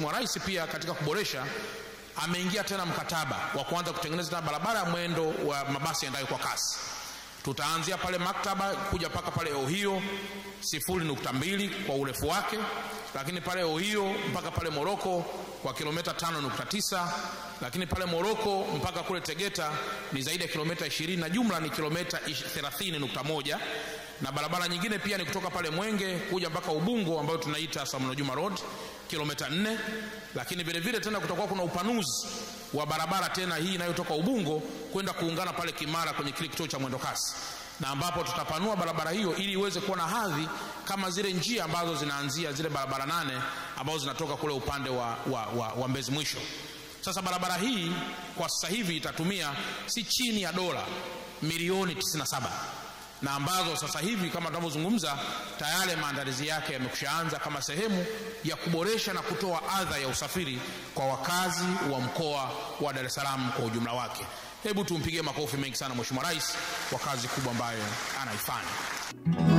Mheshimiwa Rais pia katika kuboresha ameingia tena mkataba wa kuanza kutengeneza barabara ya mwendo wa mabasi yaendayo kwa kasi. Tutaanzia pale maktaba kuja mpaka pale Ohio sifuri nukta mbili kwa urefu wake, lakini pale Ohio mpaka pale Moroko kwa kilomita tano nukta tisa lakini pale Moroko mpaka kule Tegeta ni zaidi ya kilomita 20 na jumla ni kilomita 30.1 na barabara nyingine pia ni kutoka pale Mwenge kuja mpaka Ubungo ambayo tunaita Samuel Juma Road kilomita nne. Lakini vilevile vile tena kutakuwa kuna upanuzi wa barabara tena hii inayotoka Ubungo kwenda kuungana pale Kimara kwenye kile kituo cha mwendokasi na ambapo tutapanua barabara hiyo ili iweze kuwa na hadhi kama zile njia ambazo zinaanzia zile barabara nane ambazo zinatoka kule upande wa, wa, wa, wa Mbezi mwisho. Sasa barabara hii kwa sasa hivi itatumia si chini ya dola milioni 97 na ambazo sasa hivi kama tunavyozungumza tayari maandalizi yake yamekushaanza kama sehemu ya kuboresha na kutoa adha ya usafiri kwa wakazi wa mkoa wa Dar es Salaam kwa ujumla wake. Hebu tumpigie makofi mengi sana Mheshimiwa Rais kwa kazi kubwa ambayo anaifanya.